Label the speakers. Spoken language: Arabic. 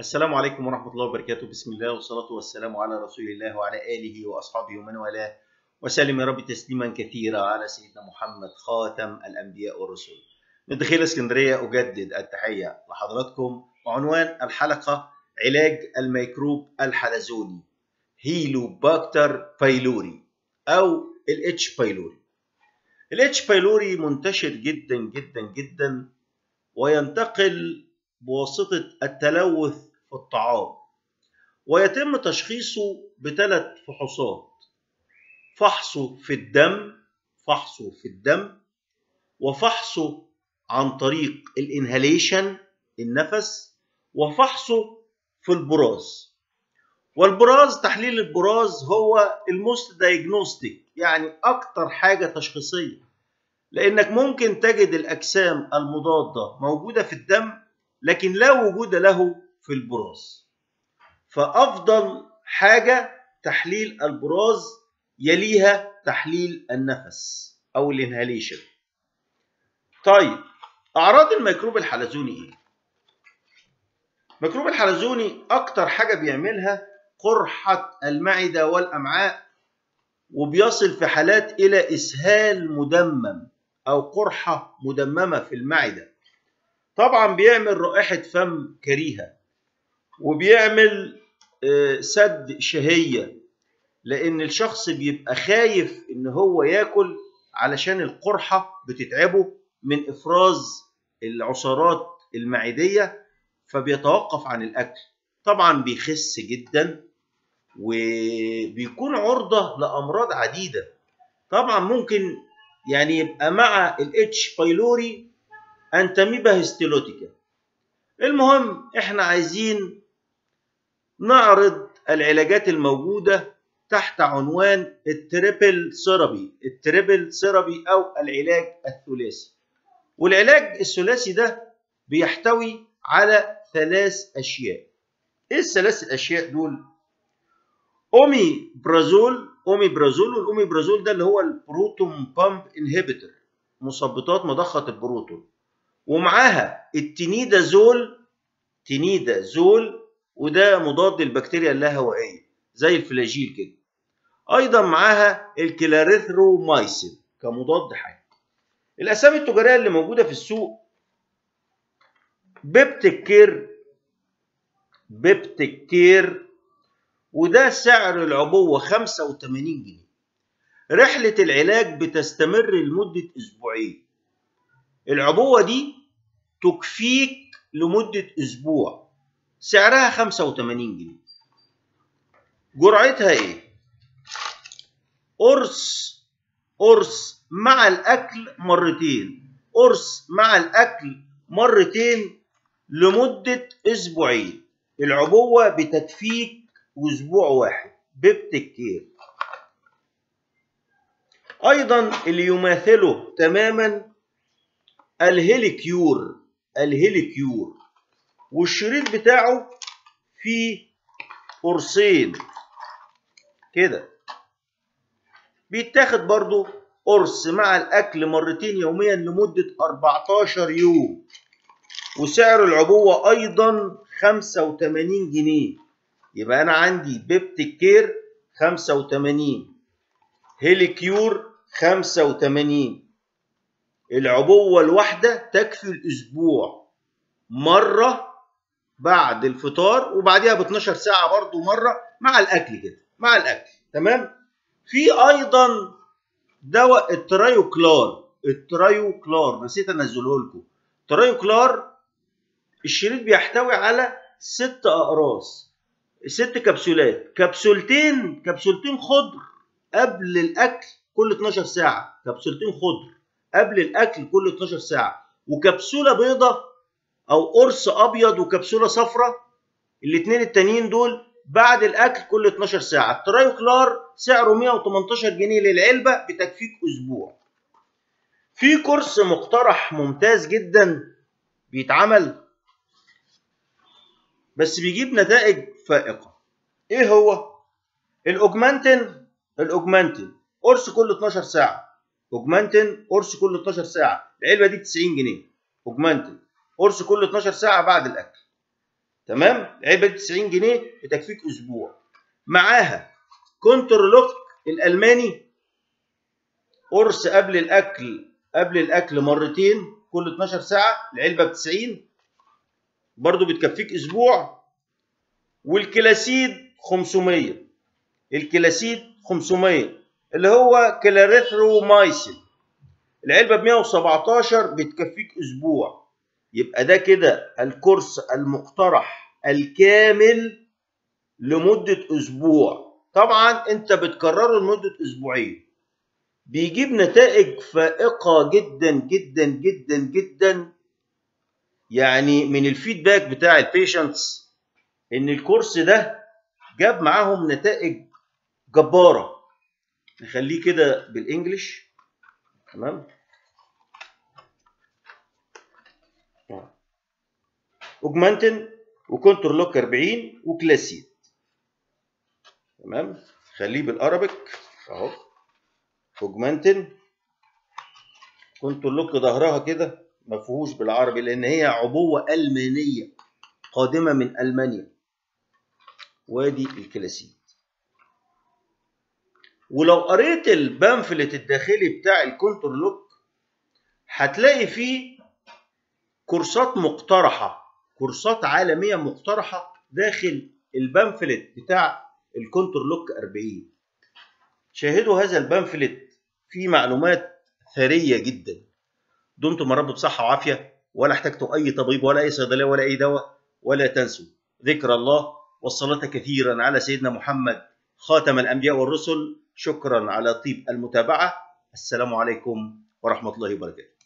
Speaker 1: السلام عليكم ورحمة الله وبركاته. بسم الله والصلاة والسلام على رسول الله وعلى آله وأصحابه ومن والاه. وسلم يا رب تسليما كثيرا على سيدنا محمد خاتم الأنبياء والرسل. من داخل اسكندرية أجدد التحية لحضراتكم وعنوان الحلقة علاج الميكروب الحلزوني Helicobacter pylori أو ال H pylori ال H pylori منتشر جدا جدا جدا وينتقل بواسطة التلوث في الطعام ويتم تشخيصه بثلاث فحوصات فحصه في الدم فحصه في الدم وفحصه عن طريق ال inhalation النفس وفحصه في البراز. والبراز تحليل البراز هو ال most diagnostic يعني أكتر حاجة تشخيصية لأنك ممكن تجد الأجسام المضادة موجودة في الدم لكن لا وجود له في البراز. فأفضل حاجة تحليل البراز يليها تحليل النفس أو ال inhalation. طيب أعراض الميكروب الحلزوني إيه؟ الميكروب الحلزوني أكتر حاجة بيعملها قرحة المعدة والأمعاء وبيصل في حالات إلى إسهال مدمم أو قرحة مدممة في المعدة. طبعا بيعمل رائحة فم كريهة وبيعمل سد شهية لأن الشخص بيبقى خايف إن هو ياكل علشان القرحة بتتعبه من إفراز العصارات المعدية فبيتوقف عن الأكل. طبعا بيخس جدا وبيكون عرضة لأمراض عديدة. طبعا ممكن يعني يبقى مع ال H pylori Entamoeba histolytica المهم إحنا عايزين نعرض العلاجات الموجودة تحت عنوان ال triple therapy ال triple therapy أو العلاج الثلاثي. والعلاج الثلاثي ده بيحتوي على ثلاث أشياء. إيه الثلاث الاشياء دول؟ omeprazole omeprazole وال omeprazole ده اللي هو ال proton pump inhibitor مثبطات مضخة البروتون. ومعاها ال tinidazole tinidazole وده مضاد للبكتيريا اللاهوائية زي ال Flagyl كده. أيضا معاها ال clarithromycin كمضاد حيوي الأسامي التجارية اللي موجودة في السوق Peptic Care Peptic Care وده سعر العبوة 85 جنيه. رحلة العلاج بتستمر لمدة أسبوعين. العبوة دي تكفيك لمدة أسبوع. سعرها 85 جنيه. جرعتها إيه؟ قرص قرص مع الأكل مرتين. قرص مع الأكل مرتين لمدة أسبوعين. العبوة بتكفيك أسبوع واحد. Peptic Care أيضا اللي يماثله تماما ال Helicure. ال Helicure. والشريط بتاعه فيه قرصين. كده. بيتاخد برضو قرص مع الأكل مرتين يوميا لمدة 14 يوم. وسعر العبوة أيضا 85 جنيه. يبقى أنا عندي Peptic Care 85 Helicure 85 العبوة الواحدة تكفي الأسبوع. مرة بعد الفطار وبعديها ب 12 ساعة برضو مرة مع الأكل كده مع الأكل تمام؟ في أيضا دواء ال Trioclar ال Trioclar نسيت أنزله لكم. ال Trioclar الشريط بيحتوي على ست أقراص ست كبسولات كبسولتين كبسولتين خضر قبل الأكل كل 12 ساعة كبسولتين خضر. قبل الأكل كل 12 ساعة. وكبسولة بيضة أو قرص أبيض وكبسولة صفراء الاثنين التانيين دول بعد الأكل كل 12 ساعة. الترايوكلار سعره 118 جنيه للعلبة بتكفيك أسبوع. في كورس مقترح ممتاز جدا بيتعمل بس بيجيب نتائج فائقة. إيه هو؟ الأوجمانتين ال Augmentin. قرص كل 12 ساعة. Augmentin قرص كل 12 ساعة. العلبة دي ب 90 جنيه. Augmentin قرص كل 12 ساعة بعد الأكل. تمام؟ العلبة دي 90 جنيه بتكفيك أسبوع. معاها Controloc الألماني. قرص قبل الأكل قبل الأكل مرتين كل 12 ساعة. العلبة ب 90 برضو بتكفيك أسبوع. وال Klacid 500 ال Klacid 500 اللي هو clarithromycin. العلبة ب 117 بتكفيك أسبوع. يبقى ده كده الكورس المقترح الكامل لمدة أسبوع. طبعا أنت بتكرره لمدة أسبوعين. بيجيب نتائج فائقة جدا جدا جدا جدا. يعني من ال feedback بتاع ال patients إن الكورس ده جاب معاهم نتائج جبارة. نخليه كده بال English تمام؟ Augmentin و Controloc 40 و Klacid تمام؟ خليه بال Arabic. أهو. Augmentin Controloc ظهرها كده ما فيهوش بالعربي لأن هي عبوة ألمانية قادمة من ألمانيا. وادي ال Klacid ولو قريت ال pamphlet الداخلي بتاع ال Controloc هتلاقي فيه كورسات مقترحة كورسات عالمية مقترحة داخل ال pamphlet بتاع ال Controloc 40 شاهدوا هذا البامفلت فيه معلومات ثرية جدا. دمتم يا رب بصحة وعافية ولا احتجتوا أي طبيب ولا أي صيدلية ولا أي دواء ولا تنسوا ذكر الله والصلاة كثيرا على سيدنا محمد خاتم الأنبياء والرسل. شكرا على طيب المتابعة. السلام عليكم ورحمة الله وبركاته.